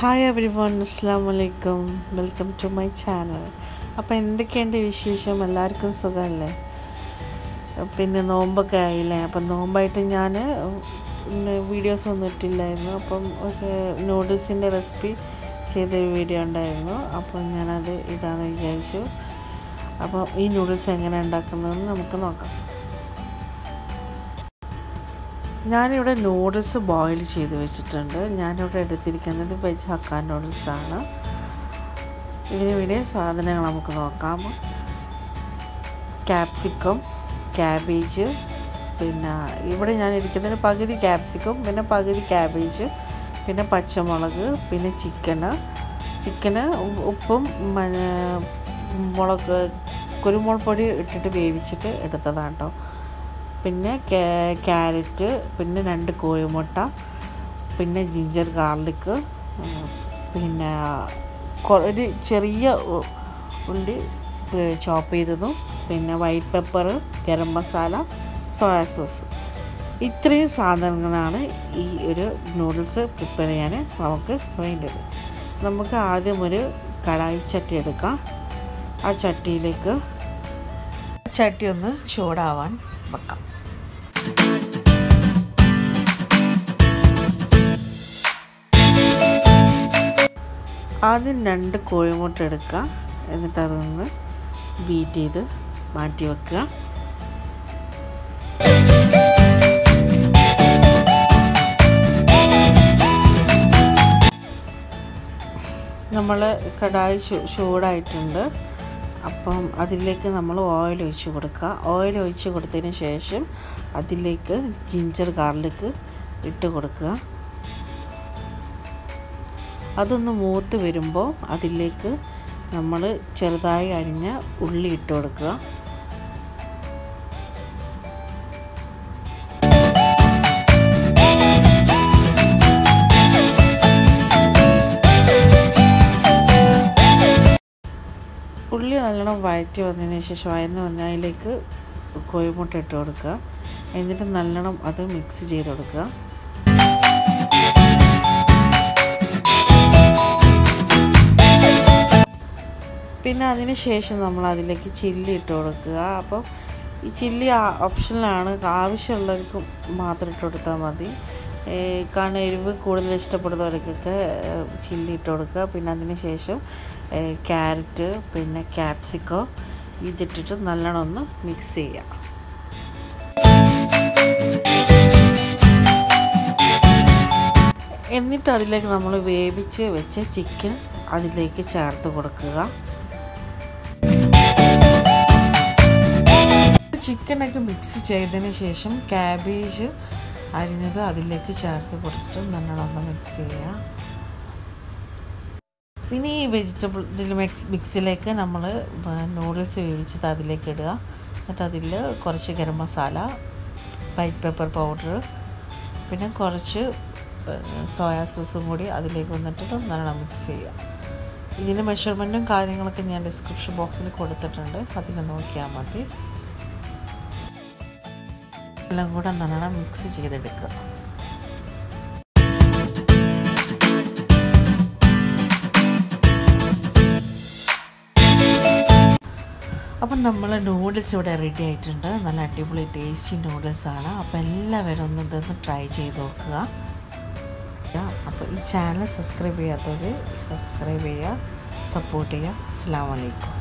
Hi every one അസ്സാം വലൈക്കും welcome to my channel അപ്പോൾ എന്തൊക്കെയുണ്ട് വിശേഷം? എല്ലാവർക്കും സുഖമല്ലേ? പിന്നെ നോമ്പൊക്കെ ആയില്ലേ? അപ്പം നോമ്പായിട്ട് ഞാൻ വീഡിയോസ് ഒന്നും ഇട്ടില്ലായിരുന്നു. അപ്പം ഒരു നൂഡിൽസിന്റെ റെസിപ്പി ചെയ്തൊരു വീഡിയോ ഉണ്ടായിരുന്നു. അപ്പം ഞാനത് ഇടാമെന്ന് വിചാരിച്ചു. അപ്പം ഈ നൂഡിൽസ് എങ്ങനെ ഉണ്ടാക്കുന്നതെന്ന് നമുക്ക് നോക്കാം. ഞാനിവിടെ നൂഡിൽസ് ബോയിൽ ചെയ്ത് വെച്ചിട്ടുണ്ട്. ഞാനിവിടെ എടുത്തിരിക്കുന്നത് വെജ് ഹക്ക നൂഡിൽസാണ് ഇതിന് വേണ്ടി സാധനങ്ങൾ നമുക്ക് നോക്കാം. ക്യാപ്സിക്കം ക്യാബേജ് പിന്നെ ഇവിടെ ഞാൻ ഇരിക്കുന്നതിന് പകുതി ക്യാപ്സിക്കം പിന്നെ പകുതി ക്യാബേജ് പിന്നെ പച്ചമുളക് പിന്നെ ചിക്കന് ചിക്കന് ഉപ്പും മുളക് കുരുമുളക് പൊടി ഇട്ടിട്ട് വേവിച്ചിട്ട് എടുത്തതാണ് കേട്ടോ പിന്നെ ക്യാരറ്റ് പിന്നെ രണ്ട് കോഴിമുട്ട പിന്നെ ജിഞ്ചർ ഗാർലിക് പിന്നെ ഒരു ചെറിയ ഉള്ളി ചോപ്പ് ചെയ്തതും പിന്നെ white pepper garam masala soya sauce. ഇത്രയും സാധനങ്ങളാണ് ഈ ഒരു നൂഡിൽസ് പ്രിപ്പയർ ചെയ്യാൻ നമുക്ക് വേണ്ടത്. നമുക്ക് ആദ്യം ഒരു കടായി ചട്ടി എടുക്കാം. ആ ചട്ടിയിലേക്ക് ചട്ടി ഒന്ന് ചൂടാവാൻ വെക്കാം. ആദ്യം രണ്ട് കോഴിമുട്ട എടുക്കുക. എന്നിട്ട് അതൊന്ന് ബീറ്റ് ചെയ്ത് മാറ്റി വെക്കുക. നമ്മൾ കടായി ചൂടായിട്ടുണ്ട്. അപ്പം അതിലേക്ക് നമ്മൾ ഓയിൽ ഒഴിച്ച് കൊടുക്കുക. ഓയിൽ ഒഴിച്ച് കൊടുത്തതിന് ശേഷം അതിലേക്ക് ജിഞ്ചർ ഗാർലിക്ക് ഇട്ട് കൊടുക്കുക. അതൊന്ന് മൂത്ത് വരുമ്പോൾ അതിലേക്ക് നമ്മൾ ചെറുതായി അരിഞ്ഞ ഉള്ളി ഇട്ട് കൊടുക്കുക. ഉള്ളി നല്ലോണം വഴറ്റി വന്നതിന് ശേഷം വയന്ന് വന്ന അതിലേക്ക് കോഴിമുട്ട ഇട്ട് കൊടുക്കുക. എന്നിട്ട് നല്ലോണം അത് മിക്സ് ചെയ്ത് കൊടുക്കുക. പിന്നെ അതിന് ശേഷം നമ്മൾ അതിലേക്ക് ചില്ലി ഇട്ട് കൊടുക്കുക. അപ്പം ഈ ചില്ലി ഓപ്ഷനിലാണ്. ആവശ്യമുള്ളവർക്ക് മാത്രം ഇട്ട് കൊടുത്താൽ മതി. കാരണം എരിവ് കൂടുതൽ ഇഷ്ടപ്പെടുന്നവർക്കൊക്കെ ചില്ലി ഇട്ട് കൊടുക്കുക. പിന്നെ അതിന് ശേഷം ക്യാരറ്റ് പിന്നെ ക്യാപ്സിക്കോ ഇതിട്ടിട്ട് നല്ലോണം ഒന്ന് മിക്സ് ചെയ്യുക. എന്നിട്ട് അതിലേക്ക് നമ്മൾ വേവിച്ച് വെച്ച ചിക്കൻ അതിലേക്ക് ചേർത്ത് കൊടുക്കുക. ചിക്കനൊക്കെ മിക്സ് ചെയ്തതിന് ശേഷം ക്യാബേജ് അരിഞ്ഞത് അതിലേക്ക് ചേർത്ത് കൊടുത്തിട്ട് നല്ലോണം മിക്സ് ചെയ്യുക പിന്നെ ഈ വെജിറ്റബിൾ മിക്സ് മിക്സിലേക്ക് നമ്മൾ നൂഡിൽസ് വേവിച്ചത് അതിലേക്ക് ഇടുക. എന്നിട്ട് അതിൽ കുറച്ച് garam masala white pepper powder പിന്നെ കുറച്ച് സോയാ സോസും കൂടി അതിലേക്ക് വന്നിട്ട് നല്ലോണം മിക്സ് ചെയ്യുക ഇതിന്റെ മെഷർമെന്റും കാര്യങ്ങളൊക്കെ ഞാൻ ഡിസ്ക്രിപ്ഷൻ ബോക്സിൽ കൊടുത്തിട്ടുണ്ട്. അതിൽ നോക്കിയാൽ മതി. എല്ലാം കൂടെ നല്ലോണം മിക്സ് ചെയ്തെടുക്കുക. അപ്പം നമ്മൾ നൂഡിൽസ് ഇവിടെ റെഡി ആയിട്ടുണ്ട്. നല്ല അടിപൊളി ടേസ്റ്റി നൂഡിൽസാണ് അപ്പോൾ എല്ലാവരും ഒന്ന് ഇതൊന്ന് ട്രൈ ചെയ്ത് നോക്കുക. അപ്പോൾ ഈ ചാനൽ സബ്സ്ക്രൈബ് ചെയ്യാത്തവർ സബ്സ്ക്രൈബ് ചെയ്യുക സപ്പോർട്ട് ചെയ്യുക. അസ്സാം വലൈക്കും